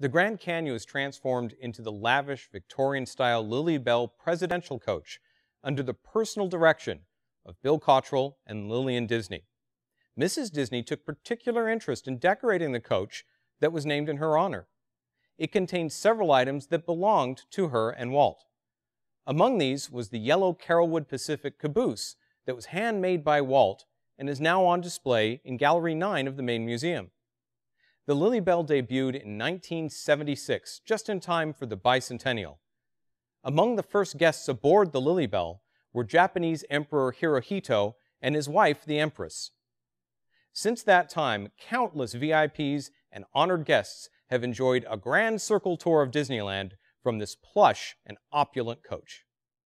The Grand Canyon was transformed into the lavish Victorian-style Lilly Belle presidential coach under the personal direction of Bill Cottrell and Lillian Disney. Mrs. Disney took particular interest in decorating the coach that was named in her honor. It contained several items that belonged to her and Walt. Among these was the yellow Carolwood Pacific caboose that was handmade by Walt and is now on display in Gallery 9 of the main museum. The Lilly Belle debuted in 1976, just in time for the bicentennial. Among the first guests aboard the Lilly Belle were Japanese Emperor Hirohito and his wife, the Empress. Since that time, countless VIPs and honored guests have enjoyed a grand circle tour of Disneyland from this plush and opulent coach.